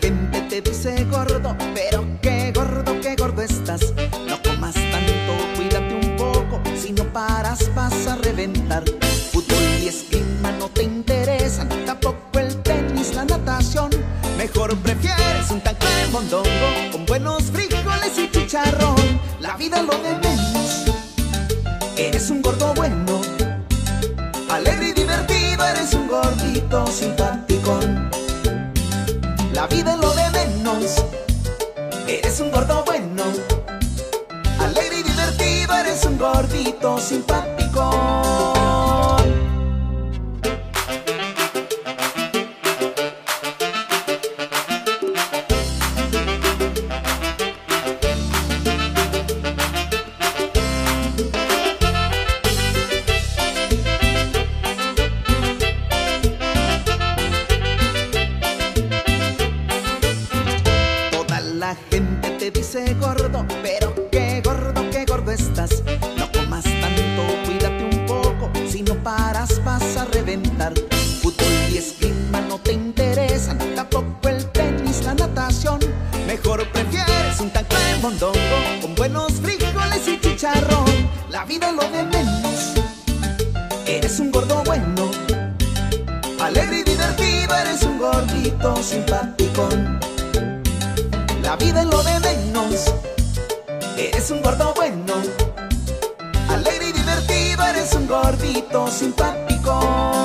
gente te dice gordo, pero qué gordo, qué gordo estás. No comas tanto, cuídate un poco, si no paras vas a reventar. Fútbol y esquina no te interesan, tampoco el tenis, la natación. Mejor prefieres un taco de mondongo con buenos frijoles y chicharrón. La vida lo de eres un gordo bueno, alegre y divertido, eres un gordito sin Eres un gordo bueno, alegre y divertido. Eres un gordito simpático. Mejor prefieres un taco de mondongo con buenos frijoles y chicharrón. La vida lo de menos. Eres un gordo bueno, alegre y divertido, eres un gordito simpático. La vida lo de menos. Eres un gordo bueno. Alegre y divertido, eres un gordito simpático.